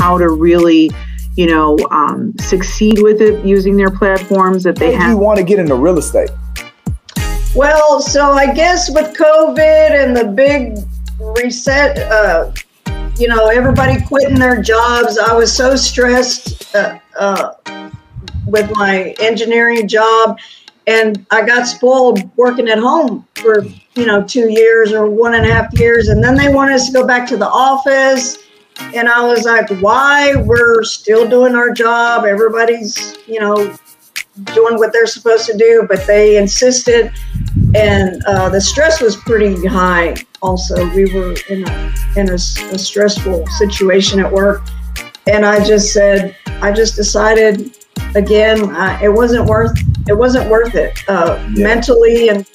how to really you know um, succeed with it using their platforms that they Why do have you want to get into real estate? Well, so I guess with COVID and the big reset, uh, you know, everybody quitting their jobs, I was so stressed uh, uh, with my engineering job. And I got spoiled working at home for, you know, two years or one and a half years. And then they wanted us to go back to the office. And I was like, why? We're still doing our job. Everybody's, you know, doing what they're supposed to do, but they insisted, and uh, the stress was pretty high. Also, we were in a in a, a stressful situation at work, and I just said, I just decided again, uh, it wasn't worth it wasn't worth it uh, mentally and